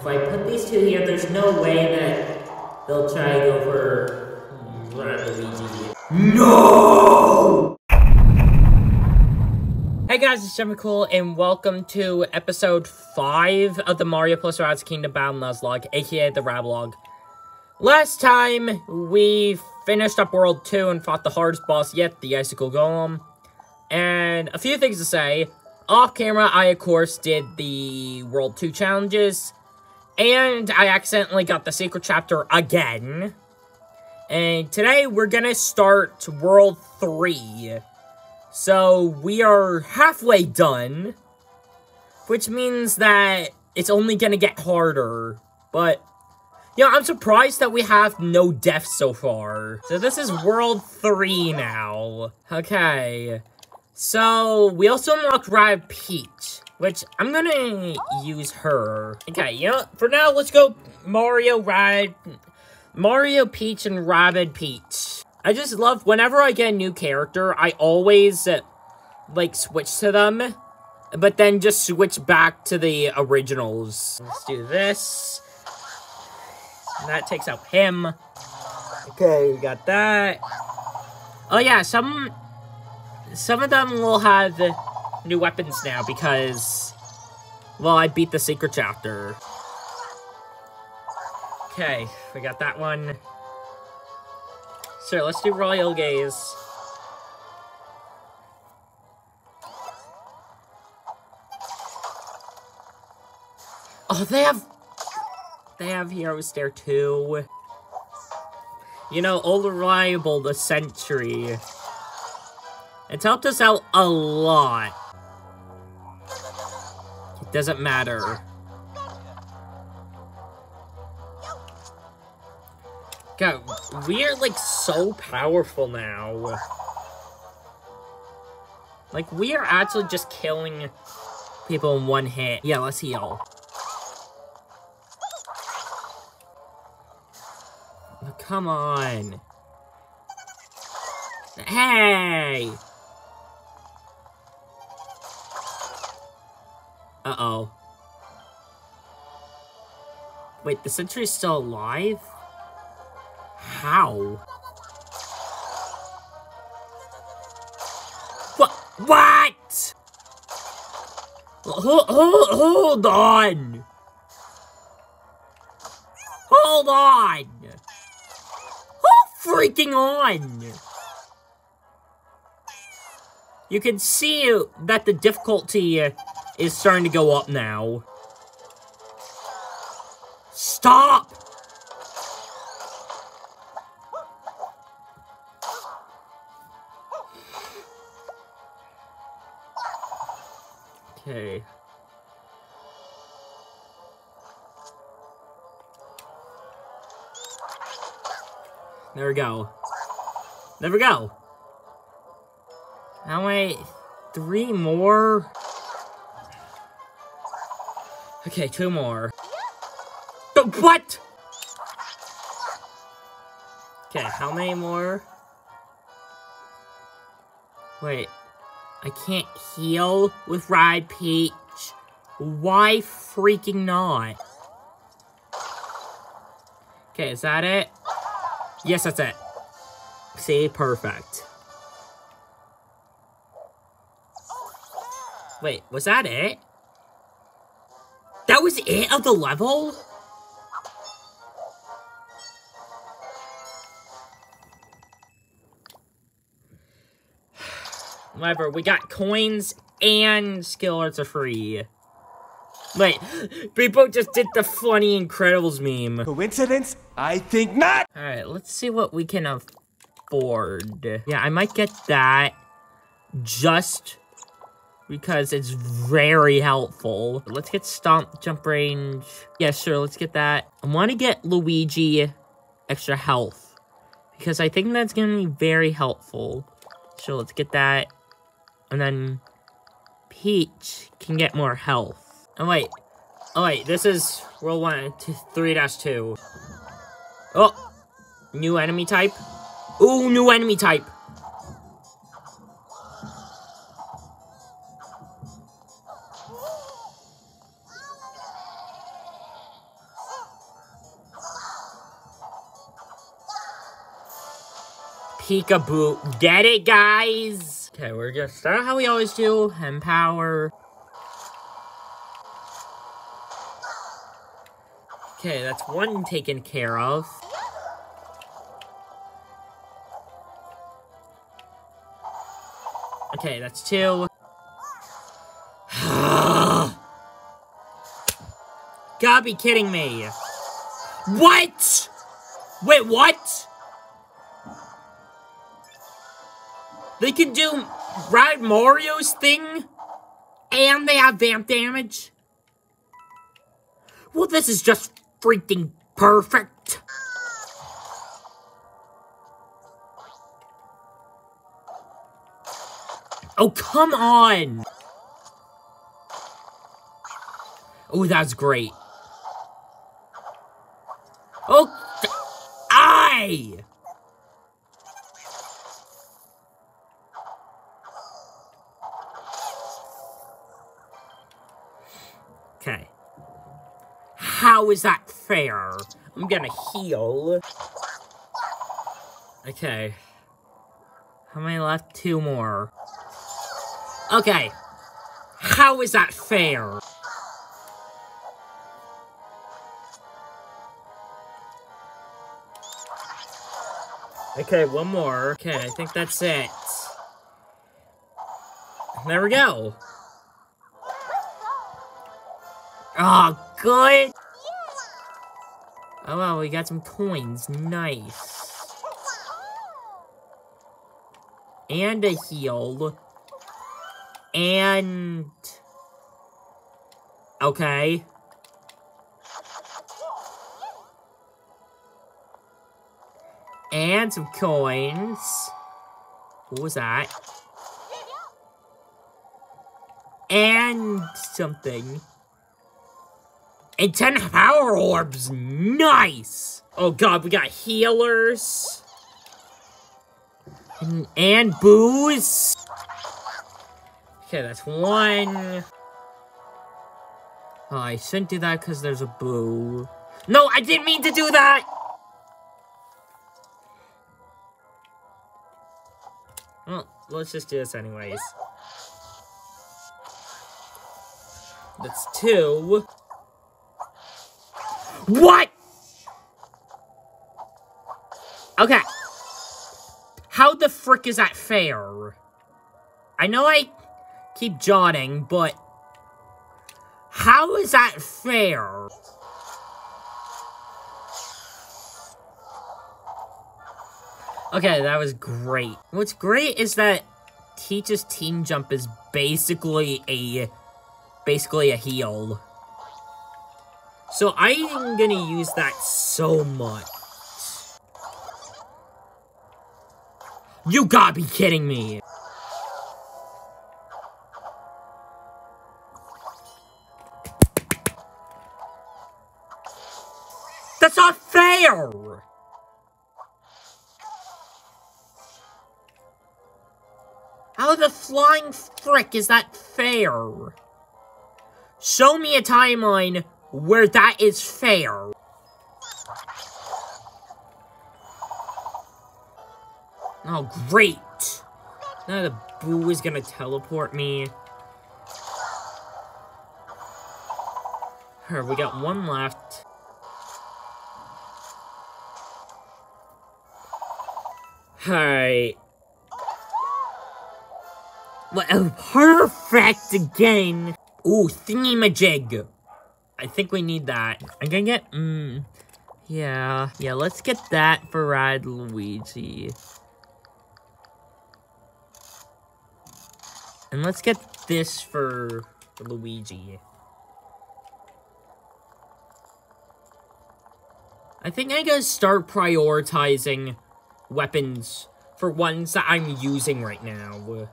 If I put these two here, there's no way that they'll try to go for Luigi. No! Hey guys, it's Jumpy Cool, and welcome to episode 5 of the Mario plus Rabbids Kingdom Battle Nuzlocke, aka the Rabblocke. Last time, we finished up World 2 and fought the hardest boss yet, the Icicle Golem. And a few things to say. Off camera, I of course did the World 2 challenges. And I accidentally got the secret chapter again. And today we're gonna start World 3. So we are halfway done. Which means that it's only gonna get harder. But, yeah, I'm surprised that we have no deaths so far. So this is World 3 now. Okay. So, we also unlocked Rabbid Peach, which I'm gonna use her. Okay, you know, for now, let's go Mario, Ride... Mario Peach, and Rabbid Peach. I just love, whenever I get a new character, I always, uh, like, switch to them, but then just switch back to the originals. Let's do this. And that takes out him. Okay, we got that. Oh yeah, some some of them will have new weapons now because, well, I beat the secret chapter. Okay, we got that one. So let's do Royal Gaze. Oh, they have... They have heroes there, too. You know, old reliable, the Sentry. It's helped us out a lot. Doesn't matter. God, we are, like, so powerful now. Like, we are actually just killing people in one hit. Yeah, let's heal. Come on. Hey! Uh-oh. Wait, the sentry's still alive? How? What? What? Hold, hold, hold on! Hold on! Hold freaking on! You can see that the difficulty is starting to go up now. Stop! Okay. There we go. There we go. Now wait, three more? Okay, two more. The What? Okay, how many more? Wait, I can't heal with Ride Peach. Why freaking not? Okay, is that it? Yes, that's it. See, perfect. Wait, was that it? That was it of the level? Whatever, we got coins and skill arts are free. Wait, people just did the funny Incredibles meme. Coincidence? I think not! Alright, let's see what we can afford. Yeah, I might get that just because it's very helpful. Let's get Stomp Jump Range. Yeah, sure, let's get that. I want to get Luigi extra health because I think that's going to be very helpful. So let's get that. And then Peach can get more health. Oh, wait. Oh, wait, this is World 1, 3-2. Oh, new enemy type. Ooh, new enemy type. Peekaboo. Get it, guys? Okay, we're gonna start how we always do. Empower. Okay, that's one taken care of. Okay, that's two. Gotta be kidding me. What? Wait, what? They can do Rad Mario's thing? And they have vamp damage? Well, this is just freaking perfect. Oh, come on! Oh, that's great. Oh, I. How is that fair? I'm gonna heal. Okay. How many left? Two more. Okay. How is that fair? Okay, one more. Okay, I think that's it. There we go. Oh, good. Oh, well, we got some coins. Nice. And a heal. And... Okay. And some coins. What was that? And something. And 10 power orbs. Nice. Oh god, we got healers. And, and booze. Okay, that's one. Oh, I shouldn't do that because there's a boo. No, I didn't mean to do that! Well, let's just do this anyways. That's two. What? Okay. How the frick is that fair? I know I keep jotting, but... How is that fair? Okay, that was great. What's great is that Peach's team jump is basically a basically a heal. So I'm gonna use that so much. You gotta be kidding me! That's not fair! How the flying frick is that fair? Show me a timeline where that is fair. Oh, great. Now the boo is gonna teleport me. Alright, we got one left. Alright. Well, perfect again. Ooh, thingy-majig. I think we need that. I'm gonna get, mm, yeah. Yeah, let's get that for Rad Luigi. And let's get this for Luigi. I think I gotta start prioritizing weapons for ones that I'm using right now.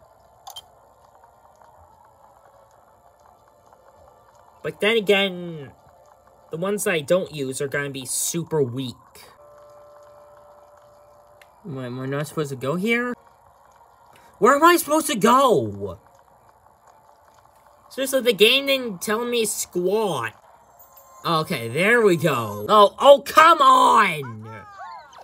But then again, the ones that I don't use are gonna be super weak. Am I not supposed to go here? Where am I supposed to go? Seriously, the game didn't tell me squat. Okay, there we go. Oh, oh, come on!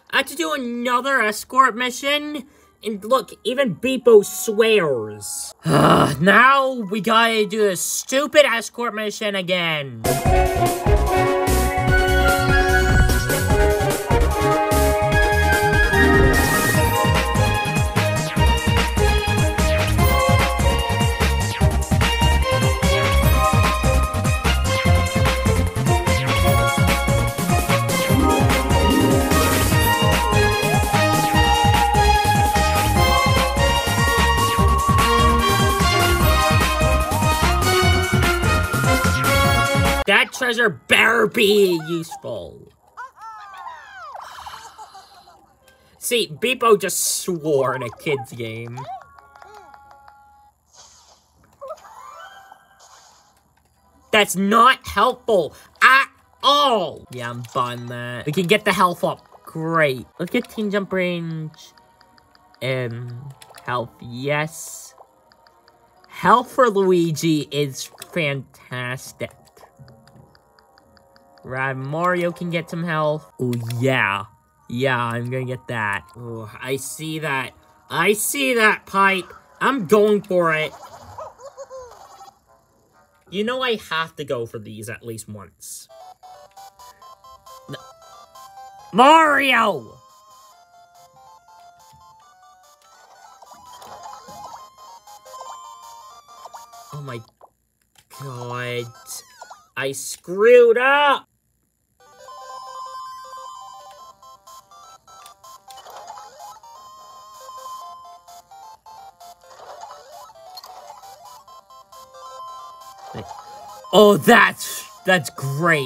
I had to do another escort mission. And look, even Beep-O swears. now we gotta do this stupid escort mission again. That treasure better be useful. See, Beep-O just swore in a kid's game. That's not helpful at all. Yeah, I'm buying that. We can get the health up. Great. Let's get team jump range. Um, health, yes. Health for Luigi is fantastic. Right, Mario can get some health. Oh, yeah. Yeah, I'm gonna get that. Oh, I see that. I see that, Pipe. I'm going for it. You know I have to go for these at least once. Mario! Oh my god. I screwed up! Oh, that's that's great.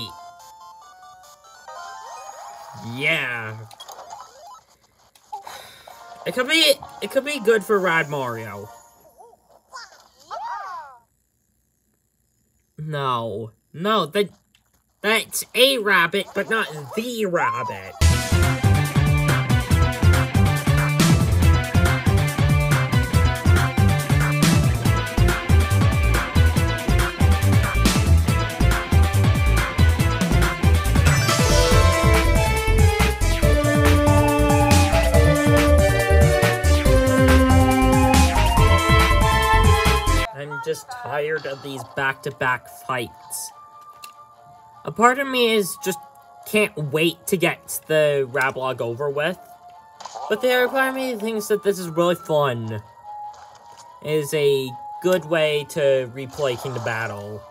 Yeah. It could be it could be good for Rad Mario. No. No, that that's a rabbit, but not the rabbit. Just tired of these back-to-back -back fights. A part of me is just can't wait to get the Rabblocke over with. But the other part of me thinks that this is really fun. It is a good way to replay Kingdom Battle.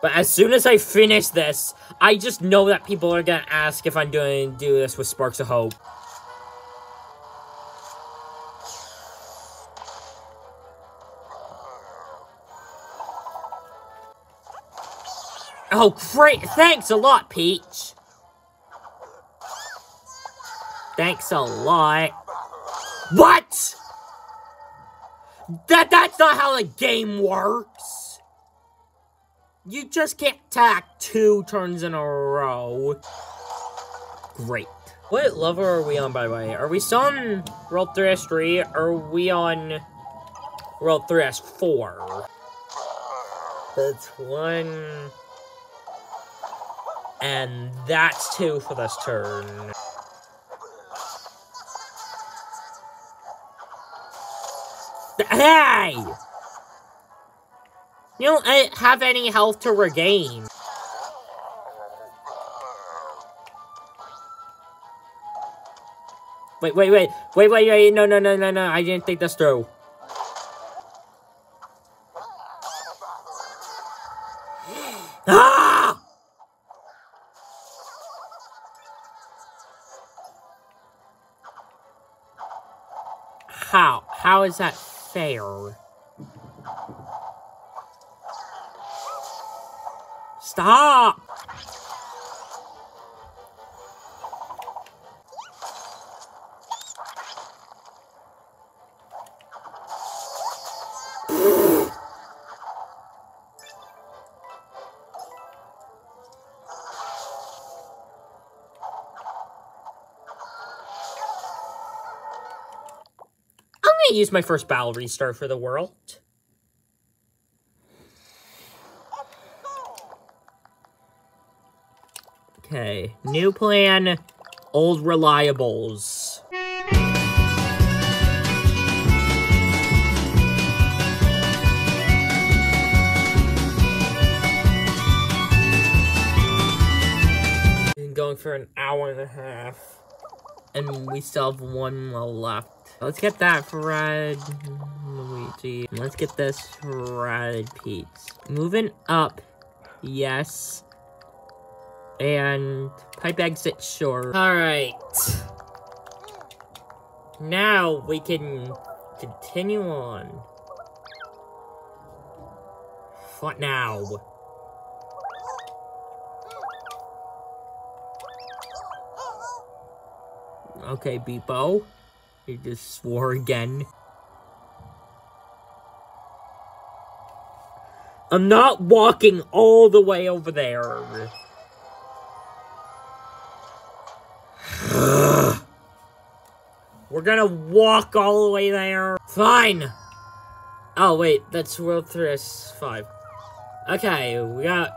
But as soon as I finish this, I just know that people are gonna ask if I'm doing do this with Sparks of Hope. Oh, great! Thanks a lot, Peach! Thanks a lot. What?! That that's not how the game works! You just can't tack two turns in a row. Great. What level are we on, by the way? Are we still on World 3S3? Or are we on World 3S4? That's one... And that's two for this turn. Hey! You don't have any health to regain. Wait, wait, wait, wait, wait, wait, no, no, no, no, no, I didn't think this through. How? Is that fair? Stop! Gonna use my first battle restart for the world. Okay, new plan. old reliables. Been going for an hour and a half. And we still have one left. Let's get that Fred Luigi. Let's get this Fred Peach. Moving up. Yes. And pipe exit, sure. Alright. Now we can continue on. What now? Okay, Beepo. He just swore again. I'm not walking all the way over there. We're gonna walk all the way there. Fine. Oh, wait, that's World 3 5. Okay, we got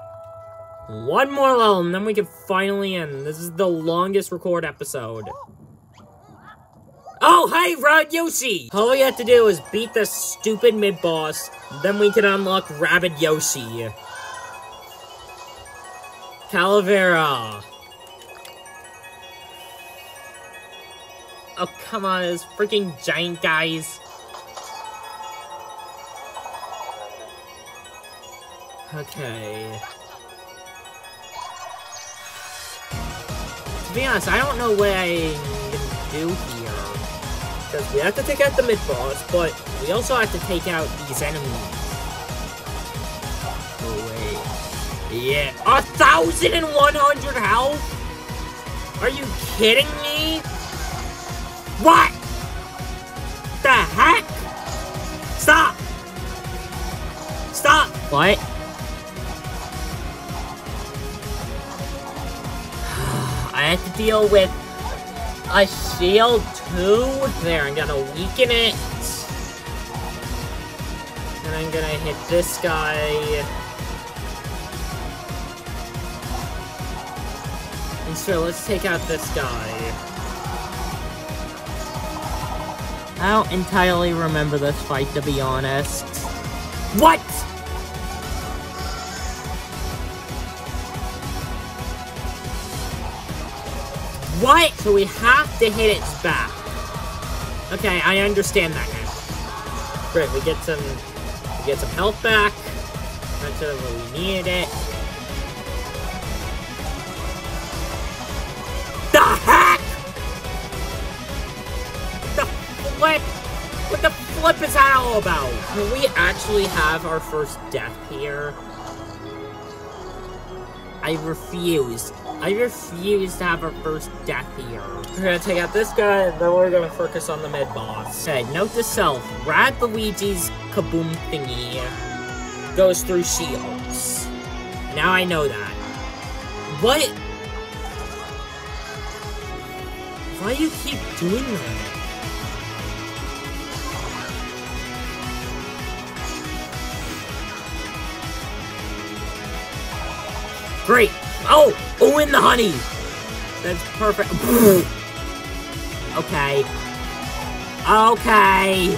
one more level, and then we can finally end. This is the longest record episode. Oh, hey, Rad Yoshi! All we have to do is beat the stupid mid-boss, then we can unlock Rabbid Yoshi. Calavera. Oh, come on, those freaking giant guys. Okay. To be honest, I don't know what I'm do here. Because we have to take out the mid-boss, but we also have to take out these enemies. Oh, wait. Yeah. A thousand and one hundred health? Are you kidding me? What? The heck? Stop! Stop! What? I have to deal with a shield There, I'm gonna weaken it. And I'm gonna hit this guy. And so let's take out this guy. I don't entirely remember this fight, to be honest. What?! What? So we have to hit its back. Okay, I understand that now. Great, we get some we get some health back. That's where we needed it. The heck? The flip? What the flip is that all about? Can we actually have our first death here? I refuse. I refuse to have our first death here. We're gonna take out this guy, and then we're gonna focus on the mid-boss. Okay, note to self, Rad Luigi's kaboom thingy goes through shields. Now I know that. What? Why do you keep doing that? Great. Oh, oh, in the honey. That's perfect. okay. Okay.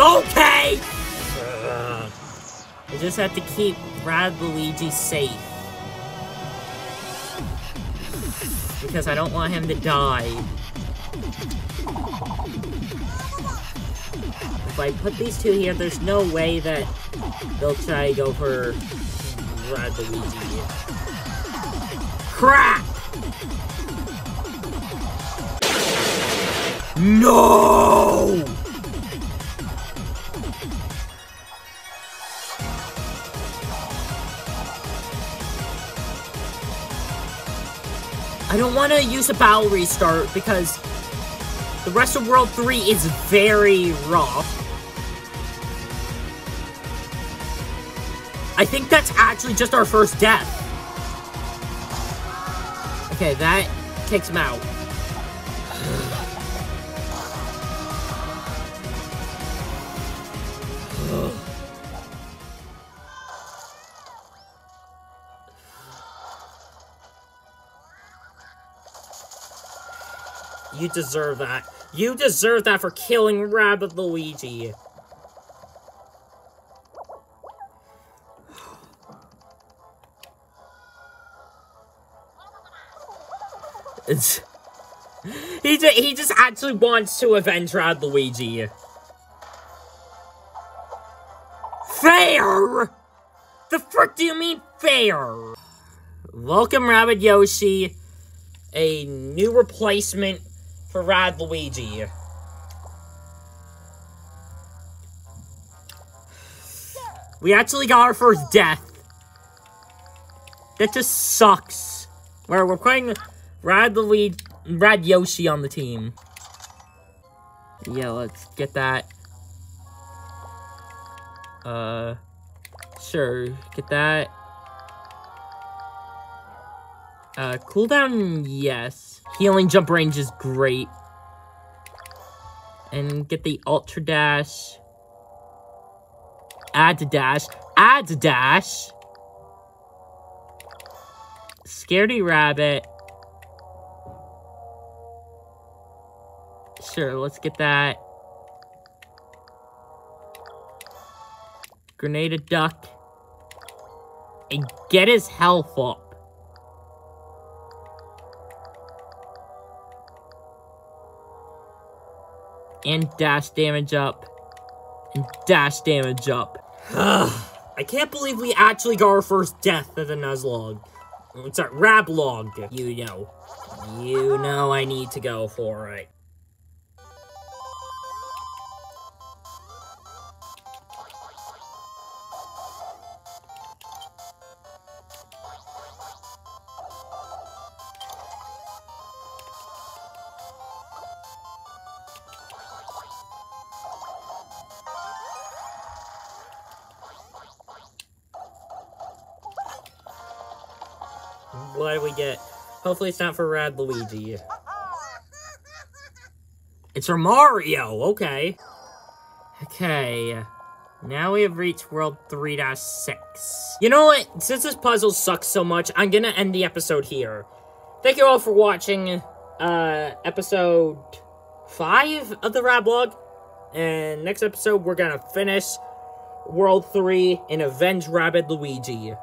Okay. I just have to keep Rad Luigi safe. Because I don't want him to die. I put these two here, there's no way that they'll try to go for Crap! No! I don't want to use a battle restart because the rest of World 3 is very rough. I think that's actually just our first death. Okay, that kicks him out. You deserve that. You deserve that for killing Rabbid Luigi. He, just, he just actually wants to avenge Rad Luigi. Fair! The frick do you mean fair? Welcome, Rabbid Yoshi. A new replacement for Rad Luigi. We actually got our first death. That just sucks. Where we're playing Rad Luigi, Rad Yoshi on the team. Yeah, let's get that. Uh, sure, get that. Uh, cooldown, yes. Healing jump range is great. And get the ultra dash. Add to dash. Add to dash. Scaredy rabbit. Sure, let's get that. Grenade a duck. And get his health up. And dash damage up. And dash damage up. I can't believe we actually got our first death of the Nuzlocke. Sorry, Rabblocke. You know. You know I need to go for it. What we get? Hopefully it's not for Rad Luigi. It's for Mario! Okay. Okay. Now we have reached World 3-6. You know what? Since this puzzle sucks so much, I'm gonna end the episode here. Thank you all for watching, uh, episode 5 of the Rabblocke. And next episode, we're gonna finish World 3 and avenge Rabbid Luigi.